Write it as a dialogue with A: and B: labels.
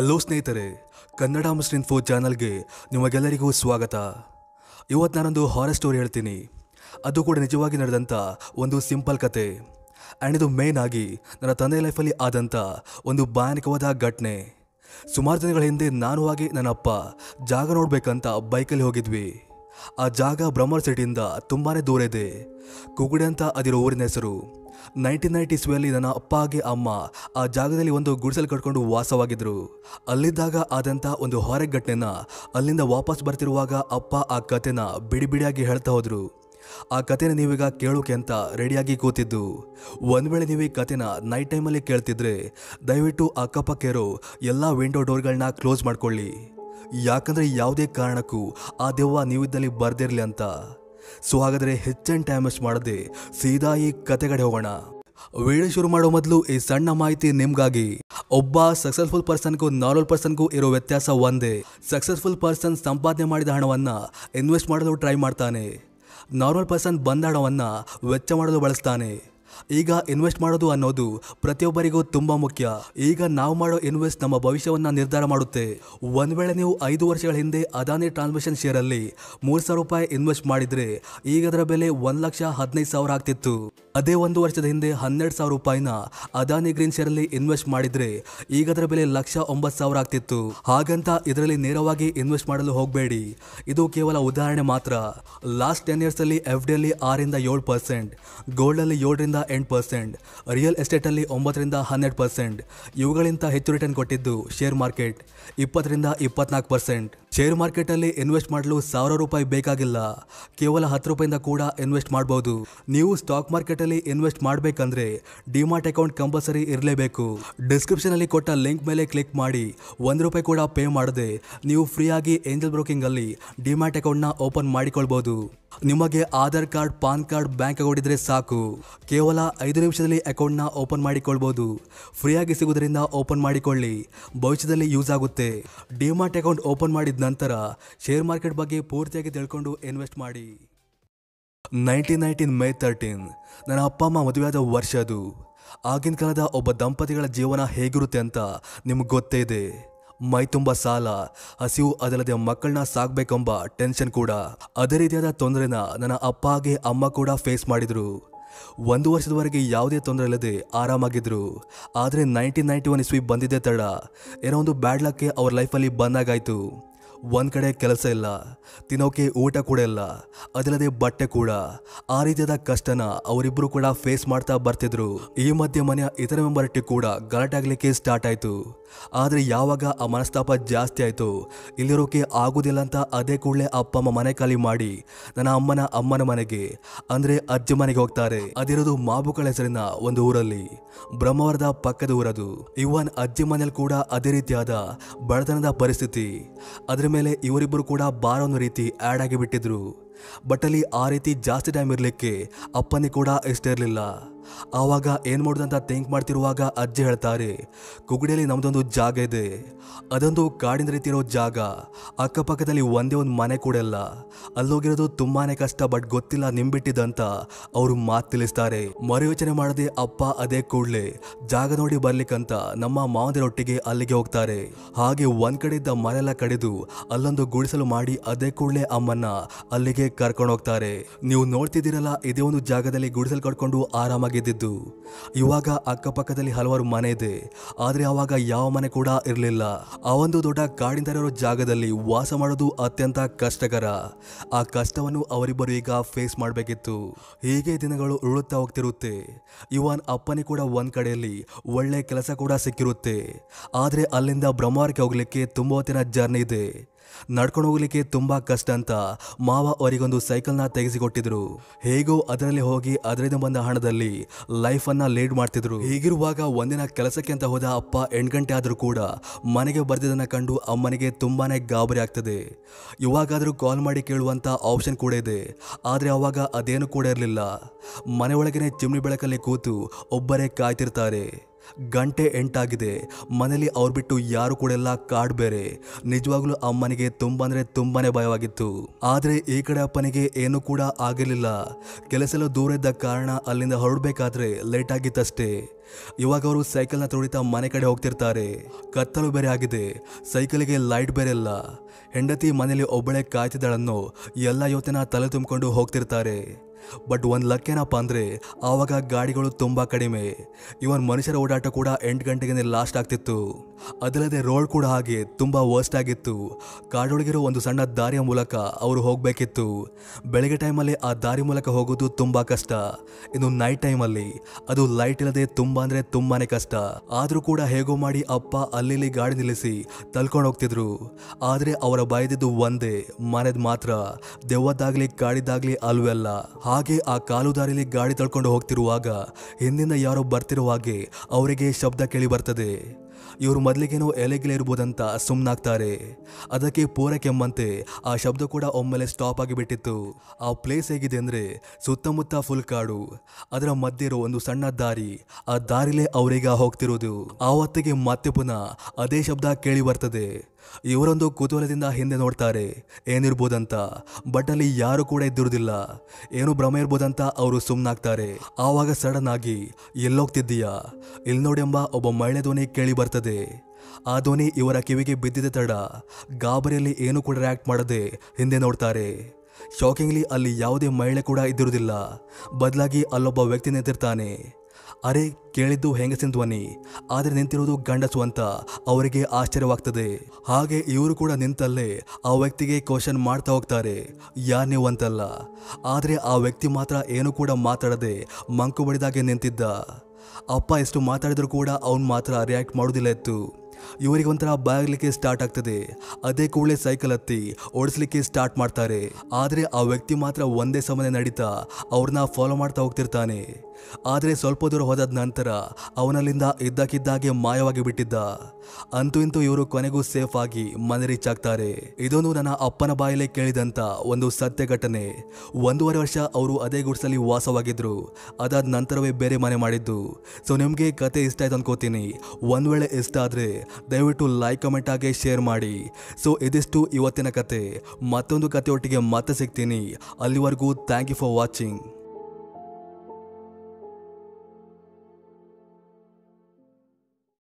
A: Hello ಸ್ನೇಹಿತರೆ, Kannada Muslim ಫೋ ಚಾನಲ್ಗೆ ನಿಮಗೆಲ್ಲರಿಗೂ ಸ್ವಾಗತ. ಇವತ್ತು ನಾನೊಂದು ಹಾರರ್ ಸ್ಟೋರಿ ಹೇಳ್ತೀನಿ. ಅದು ಕೂಡ ನಿಜವಾಗಿ ನಡೆದಂಥ ಒಂದು ಸಿಂಪಲ್ ಕತೆ. ಆ್ಯಂಡ್ ಇದು ಮೇನ್ ಆಗಿ ನನ್ನ ತಂದೆ ಲೈಫಲ್ಲಿ ಆದಂಥ ಒಂದು ಭಯಾನಕವಾದ ಘಟನೆ. ಸುಮಾರು ದಿನಗಳ ಹಿಂದೆ ನಾನು ಹಾಗೆ ನನ್ನ ಅಪ್ಪ ಜಾಗ ನೋಡಬೇಕಂತ ಬೈಕಲ್ಲಿ ಹೋಗಿದ್ವಿ. ಆ ಜಾಗ ಬ್ರಹ್ಮರ್ ಸಿಟಿಯಿಂದ ತುಂಬಾ ದೂರ ಇದೆ. ಕುಗುಡೆ ಅಂತ ಅದಿರೋ ಊರಿನ ಹೆಸರು. ನೈನ್ಟೀನ್ ನೈಂಟಿ ಇಸ್ವಿಯಲ್ಲಿ ನನ್ನ ಅಪ್ಪ ಹಾಗೆ ಅಮ್ಮ ಆ ಜಾಗದಲ್ಲಿ ಒಂದು ಗುಡಿಸಲು ಕಟ್ಕೊಂಡು ವಾಸವಾಗಿದ್ರು. ಅಲ್ಲಿದ್ದಾಗ ಆದಂಥ ಒಂದು ಹೊರೆ ಘಟನೆನ ಅಲ್ಲಿಂದ ವಾಪಸ್ ಬರ್ತಿರುವಾಗ ಅಪ್ಪ ಆ ಕತೆನ ಬಿಡಿ ಬಿಡಿಯಾಗಿ ಹೇಳ್ತಾ ಹೋದ್ರು. ಆ ಕತೆನ ನೀವೀಗ ಕೇಳೋಕೆ ಅಂತ ರೆಡಿಯಾಗಿ ಕೂತಿದ್ದು. ಒಂದು ವೇಳೆ ನೀವು ಈ ಕತೆನ ನೈಟ್ ಟೈಮಲ್ಲಿ ಕೇಳ್ತಿದ್ರೆ ದಯವಿಟ್ಟು ಅಕ್ಕಪಕ್ಕ ಇರೋ ಎಲ್ಲ ವಿಂಡೋ ಡೋರ್ಗಳನ್ನ ಕ್ಲೋಸ್ ಮಾಡ್ಕೊಳ್ಳಿ. ಯಾಕಂದ್ರೆ ಯಾವುದೇ ಕಾರಣಕ್ಕೂ ಆ ದೆವ್ವ ನೀವಿದ್ದಲ್ಲಿ ಬರ್ದಿರಲಿ ಅಂತ. ಸೊ ಹಾಗಾದರೆ ಹೆಚ್ಚನ್ ಟೈಮ್ ವೇಸ್ಟ್ ಮಾಡದೆ ಸೀದಾ ಈ ಕತೆಗಡೆ ಹೋಗೋಣ. ವಿಡಿಯೋ ಶುರು ಮಾಡೋ ಮೊದಲು ಈ ಸಣ್ಣ ಮಾಹಿತಿ ನಿಮ್ಗಾಗಿ. ಒಬ್ಬ ಸಕ್ಸಸ್ಫುಲ್ ಪರ್ಸನ್ಗೂ ನಾರ್ಮಲ್ ಪರ್ಸನ್ಗೂ ಇರೋ ವ್ಯತ್ಯಾಸ ಒಂದೇ. ಸಕ್ಸಸ್ಫುಲ್ ಪರ್ಸನ್ ಸಂಪಾದನೆ ಮಾಡಿದ ಹಣವನ್ನ ಇನ್ವೆಸ್ಟ್ ಮಾಡಲು ಟ್ರೈ ಮಾಡ್ತಾನೆ. ನಾರ್ಮಲ್ ಪರ್ಸನ್ ಬಂದ ಹಣವನ್ನ ವೆಚ್ಚ ಮಾಡಲು ಬಳಸ್ತಾನೆ. ಈಗ ಇನ್ವೆಸ್ಟ್ ಮಾಡೋದು ಅನ್ನೋದು ಪ್ರತಿಯೊಬ್ಬರಿಗೂ ತುಂಬಾ ಮುಖ್ಯ. ಈಗ ನಾವು ಮಾಡೋ ಇನ್ವೆಸ್ಟ್ ನಮ್ಮ ಭವಿಷ್ಯವನ್ನ ನಿರ್ಧಾರ ಮಾಡುತ್ತೆ. ಒಂದ್ ವೇಳೆ ನೀವು ಐದು ವರ್ಷಗಳ ಹಿಂದೆ ಅದಾನಿ ಟ್ರಾನ್ಸ್ಮಿಷನ್ ಶೇರ್ ಅಲ್ಲಿ ಮೂರ್ ಸಾವಿರ ರೂಪಾಯಿ ಇನ್ವೆಸ್ಟ್ ಮಾಡಿದ್ರೆ ಈಗ ಅದರ ಬೆಲೆ ಒಂದ್ ಲಕ್ಷ ಹದಿನೈದು ಸಾವಿರ ಆಗ್ತಿತ್ತು. ಅದೇ ಒಂದು ವರ್ಷದ ಹಿಂದೆ ಹನ್ನೆರಡು ಸಾವಿರ ರೂಪಾಯಿನ ಅದಾನಿ ಗ್ರೀನ್ ಶೇರ್ ಅಲ್ಲಿ ಇನ್ವೆಸ್ಟ್ ಮಾಡಿದ್ರೆ ಈಗ ಅದರ ಬೆಲೆ ಲಕ್ಷ ಒಂಬತ್ತು ಸಾವಿರ ಆಗ್ತಿತ್ತು. ಹಾಗಂತ ಇದರಲ್ಲಿ ನೇರವಾಗಿ ಇನ್ವೆಸ್ಟ್ ಮಾಡಲು ಹೋಗಬೇಡಿ. ಇದು ಕೇವಲ ಉದಾಹರಣೆ ಮಾತ್ರ. ಲಾಸ್ಟ್ ಟೆನ್ ಇಯರ್ಸ್ ಅಲ್ಲಿ ಎಫ್ ಡಿ ಅಲ್ಲಿ ಆರಿಂದ ಏಳು ಪರ್ಸೆಂಟ್ ಗೋಲ್ಡ್ ಅಲ್ಲಿ ಏಳರಿಂದ ಎಂಟು ಪರ್ಸೆಂಟ್ ರಿಯಲ್ ಎಸ್ಟೇಟಲ್ಲಿ ಒಂಬತ್ತರಿಂದ ಹನ್ನೆರಡು ಪರ್ಸೆಂಟ್ ಇವುಗಳಿಂದ ಹೆಚ್ಚು ರಿಟರ್ನ್ ಕೊಟ್ಟಿದ್ದು ಶೇರ್ ಮಾರ್ಕೆಟ್ ಇಪ್ಪತ್ತರಿಂದ ಇಪ್ಪತ್ನಾಲ್ಕು ಪರ್ಸೆಂಟ್ ಶೇರ್ ಮಾರ್ಕೆಟಲ್ಲಿ ಇನ್ವೆಸ್ಟ್ ಮಾಡಲು ಸಾವಿರ ರೂಪಾಯಿ ಬೇಕಾಗಿಲ್ಲ, ಕೇವಲ ಹತ್ತು ರೂಪಾಯಿಂದ ಕೂಡ ಇನ್ವೆಸ್ಟ್ ಮಾಡಬಹುದು ನೀವು ಸ್ಟಾಕ್ ಮಾರ್ಕೆಟಲ್ಲಿ ಇನ್ವೆಸ್ಟ್ ಮಾಡಬೇಕಂದ್ರೆ ಡಿಮಾರ್ಟ್ ಅಕೌಂಟ್ ಕಂಪಲ್ಸರಿ ಇರಲೇಬೇಕು. ಡಿಸ್ಕ್ರಿಪ್ಷನಲ್ಲಿ ಕೊಟ್ಟ ಲಿಂಕ್ ಮೇಲೆ ಕ್ಲಿಕ್ ಮಾಡಿ, ಒಂದು ರೂಪಾಯಿ ಕೂಡ ಪೇ ಮಾಡದೆ ನೀವು ಫ್ರೀಯಾಗಿ ಏಂಜಲ್ ಬ್ರೋಕಿಂಗಲ್ಲಿ ಡಿಮ್ಯಾಟ್ ಅಕೌಂಟ್ನ ಓಪನ್ ಮಾಡಿಕೊಳ್ಬಹುದು ನಿಮಗೆ Aadhaar card, PAN card, bank account ಇದ್ರೆ ಸಾಕು. ಕೇವಲ ಐದು ನಿಮಿಷದಲ್ಲಿ ಅಕೌಂಟ್ನ ಓಪನ್ ಮಾಡಿಕೊಳ್ಬೋದು. ಫ್ರೀಯಾಗಿ ಸಿಗುವುದರಿಂದ ಓಪನ್ ಮಾಡಿಕೊಳ್ಳಿ. ಭವಿಷ್ಯದಲ್ಲಿ ಯೂಸ್ ಆಗುತ್ತೆ. ಡಿಮಾರ್ಟ್ ಅಕೌಂಟ್ ಓಪನ್ ಮಾಡಿದ ನಂತರ ಶೇರ್ ಮಾರ್ಕೆಟ್ ಬಗ್ಗೆ ಪೂರ್ತಿಯಾಗಿ ತಿಳ್ಕೊಂಡು ಇನ್ವೆಸ್ಟ್ ಮಾಡಿ. ನೈನ್ಟೀನ್ ನೈನ್ಟೀನ್ ಮೇ ತರ್ಟೀನ್ ನನ್ನ ಅಪ್ಪ ಅಮ್ಮ ಮದುವೆಯಾದ ವರ್ಷ ಅದು. ಆಗಿನ ಕಾಲದ ಒಬ್ಬ ದಂಪತಿಗಳ ಜೀವನ ಹೇಗಿರುತ್ತೆ ಅಂತ ನಿಮ್ಗೆ ಗೊತ್ತೇ ಇದೆ. ಮೈ ತುಂಬ ಸಾಲ, ಹಸಿವು ಅದಲ್ಲದೆ ಮಕ್ಕಳನ್ನ ಸಾಕಬೇಕೆಂಬ ಟೆನ್ಷನ್ ಕೂಡ. ಅದೇ ರೀತಿಯಾದ ತೊಂದರೆನ ನನ್ನ ಅಪ್ಪ ಹಾಗೆ ಅಮ್ಮ ಕೂಡ ಫೇಸ್ ಮಾಡಿದ್ರು. ಒಂದು ವರ್ಷದವರೆಗೆ ಯಾವುದೇ ತೊಂದರೆ ಇಲ್ಲದೆ ಆರಾಮಾಗಿದ್ರು. ಆದರೆ ನೈನ್ಟೀನ್ ನೈಂಟಿ ಒನ್ ಇಸ್ವಿ ಬಂದಿದ್ದೇ ತಡ. ಏನೋ ಒಂದು ಬ್ಯಾಡ್ ಲಕ್ಕೆ ಅವ್ರ ಲೈಫಲ್ಲಿ ಬಂದಾಗಾಯ್ತು. ಒಂದ್ ಕಡೆ ಕೆಲಸ ಇಲ್ಲ, ತಿನ್ನೋಕೆ ಊಟ ಕೂಡ ಇಲ್ಲ, ಅದಲ್ಲದೆ ಬಟ್ಟೆ ಕೂಡ. ಆ ರೀತಿಯಾದ ಕಷ್ಟನ ಅವರಿಬ್ಬರು ಕೂಡ ಫೇಸ್ ಮಾಡ್ತಾ ಬರ್ತಿದ್ರು. ಈ ಮಧ್ಯೆ ಮನೆಯ ಇತರ ಮೆಂಬರ್ಟಿ ಕೂಡ ಗಲಾಟೆ ಆಗ್ಲಿಕ್ಕೆ ಸ್ಟಾರ್ಟ್ ಆಯ್ತು. ಆದರೆ ಯಾವಾಗ ಆ ಮನಸ್ತಾಪ ಜಾಸ್ತಿ ಆಯಿತು, ಇಲ್ಲಿರೋಕೆ ಆಗೋದಿಲ್ಲ ಅಂತ ಅದೇ ಕೂಡಲೇ ಅಪ್ಪ ಅಮ್ಮ ಮನೆ ಖಾಲಿ ಮಾಡಿ ನನ್ನ ಅಮ್ಮನ ಅಮ್ಮನ ಮನೆಗೆ, ಅಂದ್ರೆ ಅಜ್ಜಿ ಮನೆಗೆ ಹೋಗ್ತಾರೆ. ಅದಿರೋದು ಮಾಬುಕಳ ಹೆಸರಿನ ಒಂದು ಊರಲ್ಲಿ, ಬ್ರಹ್ಮವರದ ಪಕ್ಕದ ಊರದು. ಇವನ್ ಅಜ್ಜಿ ಮನೇಲಿ ಕೂಡ ಅದೇ ರೀತಿಯಾದ ಬಡತನದ ಪರಿಸ್ಥಿತಿ. ಅದ್ರ ಮೇಲೆ ಇವರಿಬ್ಬರು ಕೂಡ ಬಾರ್ ಅನ್ನೋ ರೀತಿ ಆ್ಯಡ್ ಆಗಿ ಬಿಟ್ಟಿದ್ರು. ಬಟ್ ಅಲ್ಲಿ ಆ ರೀತಿ ಜಾಸ್ತಿ ಟೈಮ್ ಇರಲಿಕ್ಕೆ ಅಪ್ಪನಿಗೆ ಕೂಡ ಇಷ್ಟ ಇರಲಿಲ್ಲ. ಆವಾಗ ಏನು ಮಾಡೋದಂತ ಥಿಂಕ್ ಮಾಡ್ತಿರುವಾಗ ಅಜ್ಜಿ ಹೇಳ್ತಾರೆ ಕುಗುಡಿಯಲ್ಲಿ ನಮ್ದೊಂದು ಜಾಗ ಇದೆ. ಅದೊಂದು ಕಾಡಿನ ರೀತಿ ಇರೋ ಜಾಗ. ಅಕ್ಕಪಕ್ಕದಲ್ಲಿ ಒಂದೇ ಒಂದು ಮನೆ ಕೂಡ ಇಲ್ಲ. ಅಲ್ಲೋಗಿರೋದು ತುಂಬಾನೇ ಕಷ್ಟ, ಬಟ್ ಗೊತ್ತಿಲ್ಲ ನಿಂಬಿಟ್ಟಿದಂತ ಅವರು ಮಾತು ತಿಳಿಸ್ತಾರೆ. ಮರುಯೋಚನೆ ಮಾಡದೆ ಅಪ್ಪ ಅದೇ ಕೂಡಲೇ ಜಾಗ ನೋಡಿ ಬರ್ಲಿಕ್ಕಂತ ನಮ್ಮ ಮಾವಂದಿರೊಟ್ಟಿಗೆ ಅಲ್ಲಿಗೆ ಹೋಗ್ತಾರೆ. ಹಾಗೆ ಒಂದ್ ಕಡೆ ಇದ್ದ ಮನೆಲ್ಲ ಕಡಿದು ಅಲ್ಲೊಂದು ಗುಡಿಸಲು ಮಾಡಿ ಅದೇ ಕೂಡಲೇ ಅಮ್ಮನ್ನ ಅಲ್ಲಿಗೆ ಕರ್ಕೊಂಡು ಹೋಗ್ತಾರೆ. ನೀವು ನೋಡ್ತಿದ್ದೀರಲ್ಲ, ಇದೇ ಒಂದು ಜಾಗದಲ್ಲಿ ಗುಡಿಸಲು ಕಟ್ಕೊಂಡು ಆರಾಮಾಗಿದ್ದಿದ್ದು ಇವಾಗ ಅಕ್ಕಪಕ್ಕದಲ್ಲಿ ಹಲವಾರು ಮನೆ ಇದೆ. ಆದ್ರೆ ಅವಾಗ ಯಾವ ಮನೆ ಕೂಡ ಇರಲಿಲ್ಲ. ಆ ಒಂದು ದೊಡ್ಡ ಕಾಡಿನ ಇರೋ ಜಾಗದಲ್ಲಿ ವಾಸ ಮಾಡೋದು ಅತ್ಯಂತ ಕಷ್ಟಕರ. ಆ ಕಷ್ಟವನ್ನು ಅವರಿಬ್ಬರು ಈಗ ಫೇಸ್ ಮಾಡಬೇಕಿತ್ತು. ಹೀಗೆ ದಿನಗಳು ಉಳುತ್ತಾ ಹೋಗ್ತಿರುತ್ತೆ. ಇವನ್ ಅಪ್ಪನಿ ಕೂಡ ಒಂದ್ ಕಡೆಯಲ್ಲಿ ಒಳ್ಳೆ ಕೆಲಸ ಕೂಡ ಸಿಕ್ಕಿರುತ್ತೆ. ಆದ್ರೆ ಅಲ್ಲಿಂದ ಬ್ರಹ್ಮಾವರಕ್ಕೆ ಹೋಗ್ಲಿಕ್ಕೆ ತುಂಬ ಹೊತ್ತಿನ ಜರ್ನಿ ಇದೆ. ನಡ್ಕೊಂಡು ಹೋಗ್ಲಿಕ್ಕೆ ತುಂಬಾ ಕಷ್ಟ ಅಂತ ಮಾವ ಅವರಿಗೊಂದು ಸೈಕಲ್ನ ತೆಗೆಸಿಕೊಟ್ಟಿದ್ರು. ಹೇಗೋ ಅದರಲ್ಲಿ ಹೋಗಿ ಅದರಿಂದ ಬಂದ ಹಣದಲ್ಲಿ ಲೈಫ್ ಅನ್ನ ಲೀಡ್ ಮಾಡ್ತಿದ್ರು. ಹೀಗಿರುವಾಗ ಒಂದಿನ ಕೆಲಸಕ್ಕೆ ಅಂತ ಹೋದ ಅಪ್ಪ ಎಂಟು ಗಂಟೆ ಆದ್ರೂ ಕೂಡ ಮನೆಗೆ ಬರ್ದಿದ್ದನ್ನ ಕಂಡು ಅಮ್ಮನಿಗೆ ತುಂಬಾನೇ ಗಾಬರಿ ಆಗ್ತದೆ. ಇವಾಗಾದರೂ ಕಾಲ್ ಮಾಡಿ ಕೇಳುವಂತ ಆಪ್ಷನ್ ಕೂಡ ಇದೆ. ಆದ್ರೆ ಅವಾಗ ಅದೇನು ಕೂಡ ಇರಲಿಲ್ಲ. ಮನೆ ಒಳಗೇನೆ ಚಿಮ್ನಿ ಬೆಳಕಲ್ಲಿ ಕೂತು ಒಬ್ಬರೇ ಕಾಯ್ತಿರ್ತಾರೆ. ಗಂಟೆ ಎಂಟಾಗಿದೆ. ಮನೇಲಿ ಅವ್ರು ಬಿಟ್ಟು ಯಾರು ಕೂಡ ಎಲ್ಲ ಕಾಡ್ ಬೇರೆ. ನಿಜವಾಗ್ಲೂ ಅಮ್ಮನಿಗೆ ತುಂಬ ಅಂದ್ರೆ ತುಂಬಾನೇ ಭಯವಾಗಿತ್ತು. ಆದ್ರೆ ಈ ಕಡೆ ಅಪ್ಪನಿಗೆ ಏನು ಕೂಡ ಆಗಿರಲಿಲ್ಲ. ಕೆಲಸಲು ದೂರ ಇದ್ದ ಕಾರಣ ಅಲ್ಲಿಂದ ಹೊರಡ್ಬೇಕಾದ್ರೆ ಲೇಟ್ ಆಗಿತ್ತಷ್ಟೇ. ಇವಾಗ ಅವರು ಸೈಕಲ್ನ ತೊಳಿತಾ ಮನೆ ಕಡೆ ಹೋಗ್ತಿರ್ತಾರೆ. ಕತ್ತಲು ಬೇರೆ ಆಗಿದೆ. ಸೈಕಲ್ಗೆ ಲೈಟ್ ಬೇರೆ ಇಲ್ಲ. ಹೆಂಡತಿ ಮನೇಲಿ ಒಬ್ಬಳೆ ಕಾಯ್ತಿದ್ದಾಳನ್ನೋ ಎಲ್ಲ ಯೋತನ ತಲೆ ತುಂಬಿಕೊಂಡು ಹೋಗ್ತಿರ್ತಾರೆ. ಬಟ್ ಒಂದು ಲಕ್ ಏನಪ್ಪ ಅಂದರೆ, ಆವಾಗ ಗಾಡಿಗಳು ತುಂಬ ಕಡಿಮೆ. ಇವನ್ ಮನುಷ್ಯರ ಓಡಾಟ ಕೂಡ ಎಂಟು ಗಂಟೆಗೆ ಲಾಸ್ಟ್ ಆಗ್ತಿತ್ತು. ಅದಲ್ಲದೆ ರೋಡ್ ಕೂಡ ಹಾಗೆ ತುಂಬ ವರ್ಸ್ಟ್ ಆಗಿತ್ತು. ಕಾಡೊಳಗಿರೋ ಒಂದು ಸಣ್ಣ ದಾರಿಯ ಮೂಲಕ ಅವರು ಹೋಗಬೇಕಿತ್ತು. ಬೆಳಗ್ಗೆ ಟೈಮಲ್ಲಿ ಆ ದಾರಿ ಮೂಲಕ ಹೋಗೋದು ತುಂಬ ಕಷ್ಟ. ಇನ್ನು ನೈಟ್ ಟೈಮಲ್ಲಿ ಅದು ಲೈಟ್ ಇಲ್ಲದೆ ತುಂಬ ಅಂದರೆ ತುಂಬಾನೇ ಕಷ್ಟ. ಆದರೂ ಕೂಡ ಹೇಗೋ ಮಾಡಿ ಅಪ್ಪ ಅಲ್ಲಿ ಗಾಡಿ ನಿಲ್ಲಿಸಿ ತಲ್ಕೊಂಡು ಹೋಗ್ತಿದ್ರು. ಆದರೆ ಅವರ ಬಾಯ್ದಿದ್ದು ಒಂದೇ, ಮನೆದ್ ಮಾತ್ರ. ದೆವ್ವದ್ದಾಗಲಿ, ಕಾಡಿದ್ದಾಗ್ಲಿ ಅಲ್ವೆಲ್ಲ ಹಾಗೆ ಆ ಕಾಲು ದಾರಿಲಿ ಗಾಡಿ ತಳ್ಕೊಂಡು ಹೋಗ್ತಿರುವಾಗ ಹಿಂದಿನ ಯಾರೋ ಬರ್ತಿರುವ ಹಾಗೆ ಅವರಿಗೆ ಶಬ್ದ ಕೇಳಿ ಬರ್ತದೆ. ಇವರು ಮೊದಲಿಗೇನೋ ಎಲೆಗಿಲೆ ಇರ್ಬೋದಂತ ಸುಮ್ಮನಾಗ್ತಾರೆ ಅದಕ್ಕೆ ಪೂರಕೆಂಬಂತೆ ಆ ಶಬ್ದ ಕೂಡ ಒಮ್ಮೆಲೆ ಸ್ಟಾಪ್ ಆಗಿಬಿಟ್ಟಿತ್ತು ಆ ಪ್ಲೇಸ್ ಹೇಗಿದೆ ಅಂದರೆ ಸುತ್ತಮುತ್ತ ಫುಲ್ ಕಾಡು. ಅದರ ಮಧ್ಯೆ ಇರೋ ಒಂದು ಸಣ್ಣ ದಾರಿ, ಆ ದಾರಿಲೇ ಅವರೀಗ ಹೋಗ್ತಿರೋದು. ಆ ಹೊತ್ತಿಗೆ ಮತ್ತೆ ಪುನಃ ಅದೇ ಶಬ್ದ ಕೇಳಿ ಬರ್ತದೆ. ಇವರೊಂದು ಕುತೂಹಲದಿಂದ ಹಿಂದೆ ನೋಡ್ತಾರೆ. ಏನಿರ್ಬೋದಂತ? ಬಟ್ ಅಲ್ಲಿ ಯಾರು ಕೂಡ ಇದ್ದಿರುವುದಿಲ್ಲ. ಏನು ಭ್ರಮೆ ಇರ್ಬೋದಂತ ಅವರು ಸುಮ್ಮನಾಗ್ತಾರೆ ಆವಾಗ ಸಡನ್ ಆಗಿ, ಎಲ್ಲೋಗ್ತಿದ್ದೀಯಾ? ಇಲ್ಲಿ ನೋಡೆಂಬ ಒಬ್ಬ ಮಹಿಳೆ ಧ್ವನಿ ಕೇಳಿ ಬರ್ತದೆ. ಆ ಧ್ವನಿ ಇವರ ಕಿವಿಗೆ ಬಿದ್ದಿದ ತಡ. ಗಾಬರಿಯಲ್ಲಿ ಏನು ಕೂಡ ರಿಯಾಕ್ಟ್ ಮಾಡದೆ ಹಿಂದೆ ನೋಡ್ತಾರೆ. ಶಾಕಿಂಗ್ಲಿ ಅಲ್ಲಿ ಯಾವುದೇ ಮಹಿಳೆ ಕೂಡ ಇದ್ದಿರುವುದಿಲ್ಲ. ಬದಲಾಗಿ ಅಲ್ಲೊಬ್ಬ ವ್ಯಕ್ತಿ ನಿಂತಿರ್ತಾನೆ. ಅರೆ ಕೇಳಿದ್ದು ಹೆಂಗಸಿನ ಧ್ವನಿ, ಆದರೆ ನಿಂತಿರೋದು ಗಂಡಸು ಅಂತ ಅವರಿಗೆ ಆಶ್ಚರ್ಯವಾಗ್ತದೆ. ಹಾಗೆ ಇವರು ಕೂಡ ನಿಂತಲ್ಲೇ ಆ ವ್ಯಕ್ತಿಗೆ ಕ್ವಶನ್ ಮಾಡ್ತಾ ಹೋಗ್ತಾರೆ. ಯಾರ್ ನೀವು ಅಂತಲ್ಲ? ಆದರೆ ಆ ವ್ಯಕ್ತಿ ಮಾತ್ರ ಏನು ಕೂಡ ಮಾತಾಡದೆ ಮಂಕು ಬಡಿದಾಗೆ ನಿಂತಿದ್ದ. ಅಪ್ಪ ಎಷ್ಟು ಮಾತಾಡಿದ್ರು ಕೂಡ ಅವನು ಮಾತ್ರ ರಿಯಾಕ್ಟ್ ಮಾಡೋದಿಲ್ಲ ಇತ್ತು ಇವರಿಗೆ ಒಂಥರ ಬಾಗ್ಲಿಕ್ಕೆ ಸ್ಟಾರ್ಟ್ ಆಗ್ತದೆ. ಅದೇ ಕೂಡಲೇ ಸೈಕಲ್ ಹತ್ತಿ ಓಡಿಸ್ಲಿಕ್ಕೆ ಸ್ಟಾರ್ಟ್ ಮಾಡ್ತಾರೆ. ಆದರೆ ಆ ವ್ಯಕ್ತಿ ಮಾತ್ರ ಒಂದೇ ಸಮನೆ ನಡೀತಾ ಅವ್ರನ್ನ ಫಾಲೋ ಮಾಡ್ತಾ ಹೋಗ್ತಿರ್ತಾನೆ. ಆದರೆ ಸ್ವಲ್ಪ ದೂರ ಹೋದಾದ ನಂತರ ಅವನಲ್ಲಿಂದ ಇದ್ದಕ್ಕಿದ್ದಾಗೆ ಮಾಯವಾಗಿ ಬಿಟ್ಟಿದ್ದ. ಅಂತೂ ಇಂತೂ ಇವರು ಕೊನೆಗೂ ಸೇಫ್ ಆಗಿ ಮನೆ ರೀಚ್ ಆಗ್ತಾರೆ. ಇದೊಂದು ನನ್ನ ಅಪ್ಪನ ಬಾಯಲ್ಲೇ ಕೇಳಿದಂತ ಒಂದು ಸತ್ಯ ಘಟನೆ. ಒಂದೂವರೆ ವರ್ಷ ಅವರು ಅದೇ ಗುಡ್ಸಲ್ಲಿ ವಾಸವಾಗಿದ್ರು. ಅದಾದ ನಂತರವೇ ಬೇರೆ ಮನೆ ಮಾಡಿದ್ದು. ಸೊ ನಿಮಗೆ ಕತೆ ಇಷ್ಟ ಆಯ್ತು ಅನ್ಕೋತೀನಿ. ಒಂದ್ ವೇಳೆ ಇಷ್ಟ ಆದ್ರೆ ದಯವಿಟ್ಟು ಲೈಕ್ ಕಮೆಂಟ್ ಆಗಿ ಶೇರ್ ಮಾಡಿ. ಸೊ ಇದಿಷ್ಟು ಇವತ್ತಿನ ಕತೆ. ಮತ್ತೊಂದು ಕತೆ ಒಟ್ಟಿಗೆ ಮತ್ತೆ ಸಿಗ್ತೀನಿ. ಅಲ್ಲಿವರೆಗೂ ಥ್ಯಾಂಕ್ ಯು ಫಾರ್ ವಾಚಿಂಗ್